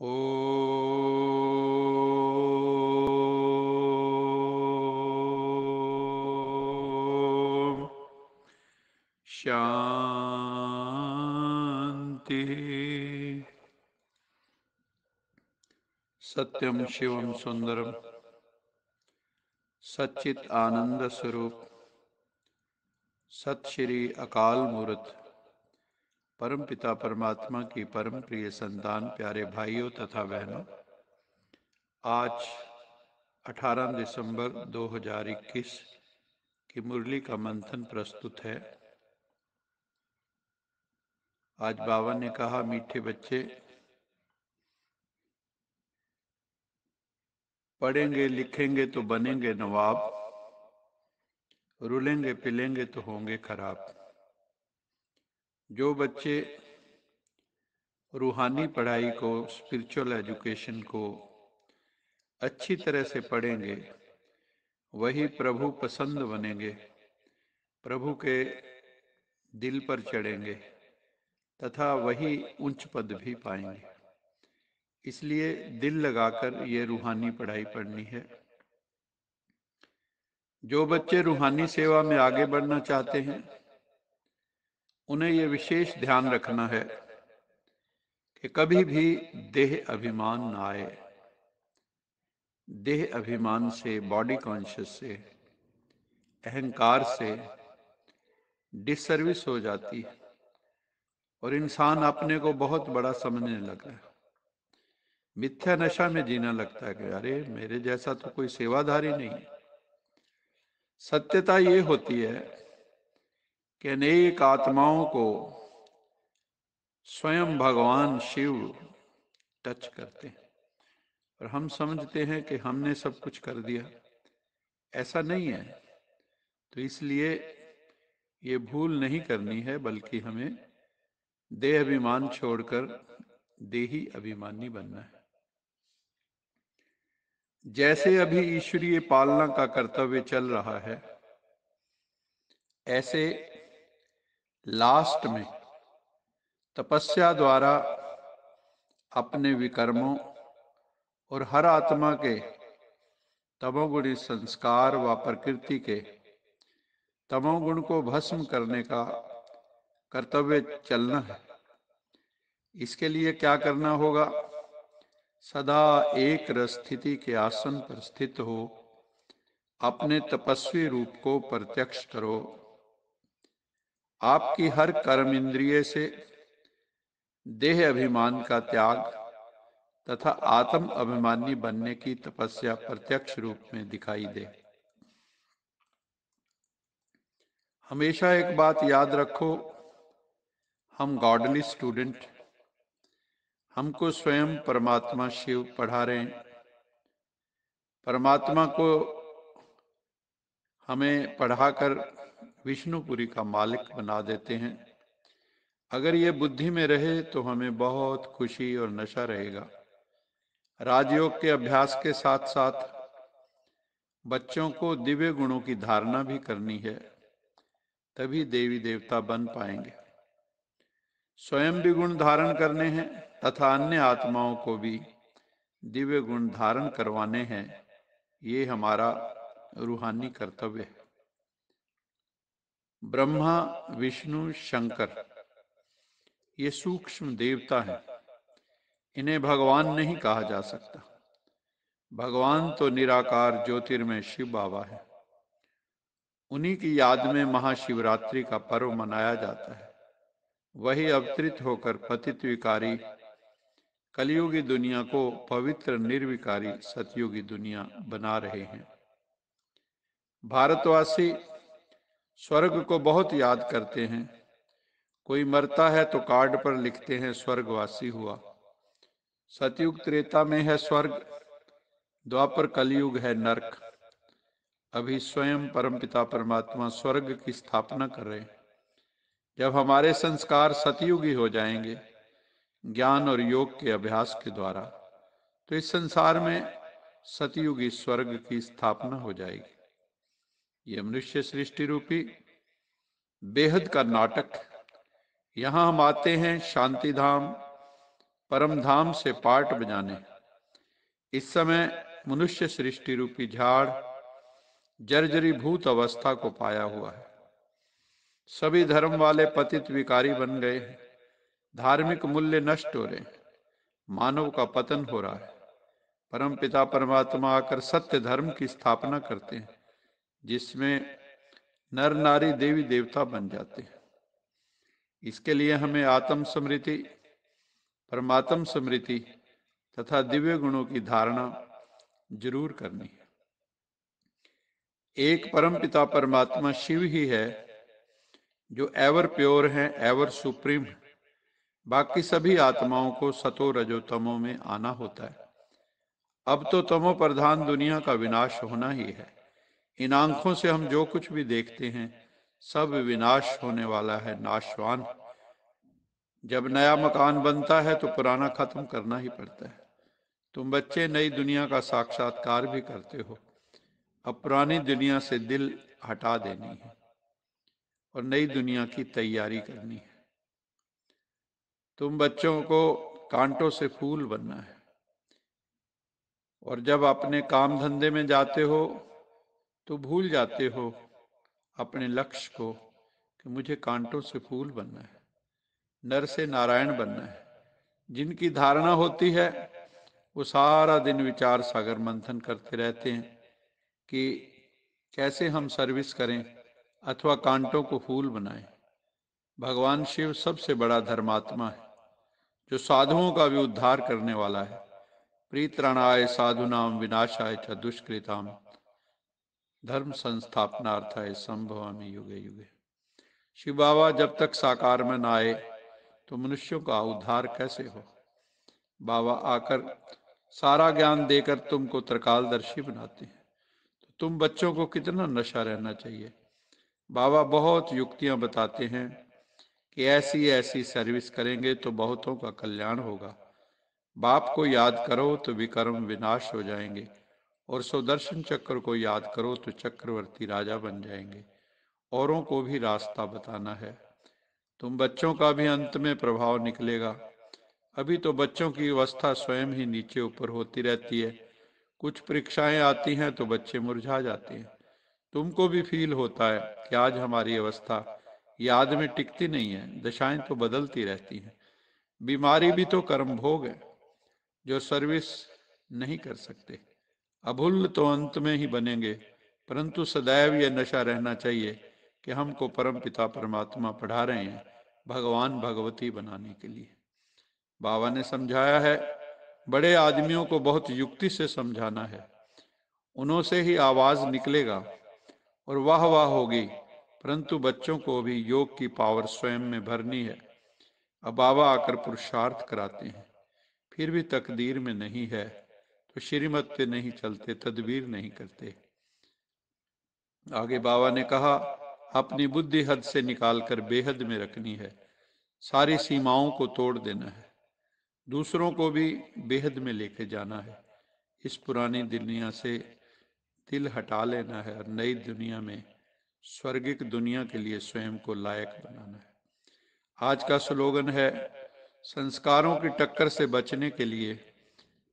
ॐ शान्ति। सत्यम शिवम सुंदरम सच्चित आनंद स्वरूप सत श्री अकाल मूर्त परम पिता परमात्मा की परम प्रिय संतान, प्यारे भाइयों तथा बहनों, आज 18 दिसंबर 2021 की मुरली का मंथन प्रस्तुत है। आज बाबा ने कहा, मीठे बच्चे, पढ़ेंगे, लिखेंगे तो बनेंगे नवाब, रुलेंगे, पिलेंगे तो होंगे खराब। जो बच्चे रूहानी पढ़ाई को स्पिरिचुअल एजुकेशन को अच्छी तरह से पढ़ेंगे, वही प्रभु पसंद बनेंगे, प्रभु के दिल पर चढ़ेंगे, तथा वही उच्च पद भी पाएँगे। इसलिए दिल लगाकर ये रूहानी पढ़ाई पढ़नी है। जो बच्चे रूहानी सेवा में आगे बढ़ना चाहते हैं उन्हें यह विशेष ध्यान रखना है कि कभी भी देह अभिमान ना आए। देह अभिमान से बॉडी कॉन्शियस से, अहंकार से डिसर्विस हो जाती है और इंसान अपने को बहुत बड़ा समझने लगा है। मिथ्या नशा में जीना लगता है कि अरे, मेरे जैसा तो कोई सेवाधारी नहीं सत्यता ये होती है कि अनेक आत्माओं को स्वयं भगवान शिव टच करते हैं। और हम समझते हैं कि हमने सब कुछ कर दिया। ऐसा नहीं है। तो इसलिए ये भूल नहीं करनी है, बल्कि हमें देह अभिमान छोड़कर देही अभिमानी बनना है। जैसे अभी ईश्वरीय पालना का कर्तव्य चल रहा है, ऐसे लास्ट में तपस्या द्वारा अपने विकर्मों और हर आत्मा के तमोगुणी संस्कार व प्रकृति के तमोगुण को भस्म करने का कर्तव्य चलना है। इसके लिए क्या करना होगा? सदा एक स्थिति के आसन पर स्थित हो, अपने तपस्वी रूप को प्रत्यक्ष करो। आपकी हर कर्म इंद्रिय से देह अभिमान का त्याग तथा आत्म अभिमानी बनने की तपस्या प्रत्यक्ष रूप में दिखाई दे। हमेशा एक बात याद रखो, हम गॉडली स्टूडेंट हमको स्वयं परमात्मा शिव पढ़ा रहे हैं। परमात्मा को हमें पढ़ाकर विष्णुपुरी का मालिक बना देते हैं। अगर ये बुद्धि में रहे तो हमें बहुत खुशी और नशा रहेगा। राजयोग के अभ्यास के साथ साथ बच्चों को दिव्य गुणों की धारणा भी करनी है, तभी देवी देवता बन पाएँगे। स्वयं भी गुण धारण करने हैं, तथा अन्य आत्माओं को भी दिव्य गुण धारण करवाने हैं, ये हमारा रूहानी कर्तव्य है। ब्रह्मा, विष्णु, शंकर। ये सूक्ष्म देवता हैं। इन्हें भगवान नहीं कहा जा सकता। भगवान तो निराकार ज्योतिर्मय शिव बाबा है। उन्हीं की याद में महाशिवरात्रि का पर्व मनाया जाता है। वही अवतरित होकर पतित विकारी कलयुगी दुनिया को पवित्र निर्विकारी सतयुगी दुनिया बना रहे हैं। भारतवासी स्वर्ग को बहुत याद करते हैं। कोई मरता है तो कार्ड पर लिखते हैं, स्वर्गवासी हुआ। सतयुग त्रेता में है स्वर्ग, द्वापर कलयुग है नरक। अभी स्वयं परमपिता परमात्मा स्वर्ग की स्थापना कर रहे हैं। जब हमारे संस्कार सतयुगी हो जाएँगे, ज्ञान और योग के अभ्यास के द्वारा तो इस संसार में सतयुगी स्वर्ग की स्थापना हो जाएगी। ये मनुष्य सृष्टि रूपी, बेहद का नाटक। यहाँ हम आते हैं शांति धाम, परम धाम से पाठ बजाने। इस समय मनुष्य सृष्टि रूपी झाड़, जर्जरी भूत अवस्था को पाया हुआ है। सभी धर्म वाले पतित विकारी बन गए हैं। धार्मिक मूल्य नष्ट हो रहे हैं। मानव का पतन हो रहा है। परम पिता परमात्मा आकर सत्य धर्म की स्थापना करते हैं। जिसमें नर नारी देवी देवता बन जाते हैं। इसके लिए हमें आत्म स्मृति परमात्म स्मृति तथा दिव्य गुणों की धारणा ज़रूर करनी है। एक परम पिता परमात्मा शिव ही है, जो एवर प्योर है एवर सुप्रीम है। बाकी सभी आत्माओं को सतो रजो तमो में आना होता है। अब तो तमो प्रधान दुनिया का विनाश होना ही है। इन आँखों से हम जो कुछ भी देखते हैं, सब विनाश होने वाला है, नाशवान। जब नया मकान बनता है तो पुराना खत्म करना ही पड़ता है। तुम बच्चे नई दुनिया का साक्षात्कार भी करते हो। अब पुरानी दुनिया से दिल हटा देनी है और नई दुनिया की तैयारी करनी है। तुम बच्चों को कांटों से फूल बनना है। और जब अपने काम धंधे में जाते हो तो भूल जाते हो अपने लक्ष्य को कि मुझे कांटों से फूल बनना है नर से नारायण बनना है। जिनकी धारणा होती है वो सारा दिन विचार सागर मंथन करते रहते हैं कि कैसे हम सर्विस करें अथवा कांटों को फूल बनाएँ। भगवान शिव सबसे बड़ा धर्मात्मा है जो साधुओं का भी उद्धार करने वाला है। प्रीतरणाय साधु नाम विनाशाय च दुष्कृताम। धर्म संस्थापनार्थाय संभवामी युगे युगे। शिव बाबा जब तक साकार में न आए तो मनुष्यों का उद्धार कैसे हो? बाबा आकर सारा ज्ञान देकर तुमको त्रिकालदर्शी बनाते हैं। तो तुम बच्चों को कितना नशा रहना चाहिए? बाबा बहुत युक्तियाँ बताते हैं कि ऐसी ऐसी सर्विस करेंगे तो बहुतों का कल्याण होगा। बाप को याद करो तो विक्रम विनाश हो जाएँगे। और सुदर्शन चक्र को याद करो तो चक्रवर्ती राजा बन जाएँगे। औरों को भी रास्ता बताना है। तुम बच्चों का भी अंत में प्रभाव निकलेगा। अभी तो बच्चों की अवस्था स्वयं ही नीचे ऊपर होती रहती है। कुछ परीक्षाएँ आती हैं तो बच्चे मुरझा जाते हैं। तुमको भी फील होता है कि आज हमारी अवस्था याद में टिकती नहीं है, दशाएँ तो बदलती रहती हैं। बीमारी भी तो कर्म भोग है, जो सर्विस नहीं कर सकते। अभुल्ल तो अंत में ही बनेंगे, परंतु सदैव यह नशा रहना चाहिए कि हमको परम पिता परमात्मा पढ़ा रहे हैं, भगवान भगवती बनाने के लिए। बाबा ने समझाया है, बड़े आदमियों को बहुत युक्ति से समझाना है। उन्हों से ही आवाज़ निकलेगा और वाह वाह होगी, परंतु बच्चों को भी योग की पावर स्वयं में भरनी है। अब बाबा आकर पुरुषार्थ कराते हैं, फिर भी तकदीर में नहीं है। श्रीमत पे नहीं चलते, तदबीर नहीं करते। आगे बाबा ने कहा, अपनी बुद्धि हद से निकालकर बेहद में रखनी है। सारी सीमाओं को तोड़ देना है। दूसरों को भी बेहद में लेके जाना है। इस पुरानी दुनिया से दिल हटा लेना है और नई दुनिया में स्वर्गिक दुनिया के लिए स्वयं को लायक बनाना है। आज का स्लोगन है, संस्कारों की टक्कर से बचने के लिए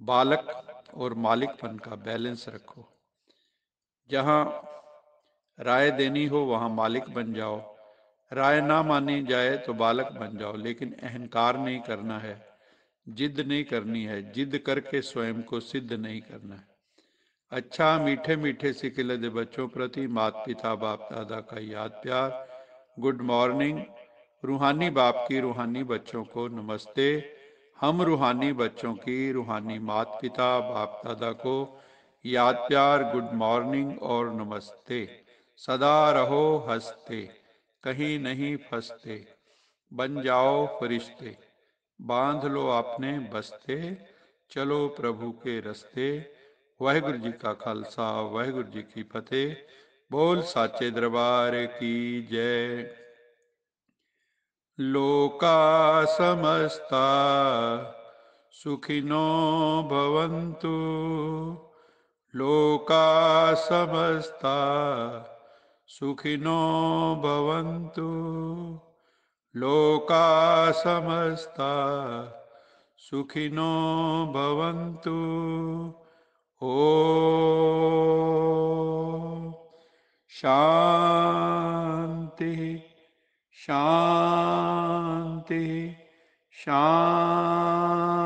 बालक और मालिकपन का बैलेंस रखो। जहाँ राय देनी हो, वहाँ मालिक बन जाओ। राय ना मानी जाए तो बालक बन जाओ। लेकिन अहंकार नहीं करना है, जिद नहीं करनी है। जिद करके स्वयं को सिद्ध नहीं करना है। अच्छा मीठे मीठे सिखिल दे बच्चों प्रति माता पिता बाप दादा का याद प्यार। Good morning. रूहानी बाप की रूहानी बच्चों को नमस्ते। हम रूहानी बच्चों की रूहानी माता पिता बाप दादा को याद प्यार गुड मॉर्निंग और नमस्ते। सदा रहो हँसते, कहीं नहीं फंसते। बन जाओ फरिश्ते, बाँध लो आपने बसते। चलो प्रभु के रस्ते, वाहेगुरु जी का खालसा, वाहेगुरु जी की फतेह। बोल साचे दरबार की जय। लोका समस्ता सुखिनो भवन्तु। लोका समस्ता सुखिनो भवन्तु। लोका समस्ता सुखिनो भवन्तु। ओ शांति शांति शांति।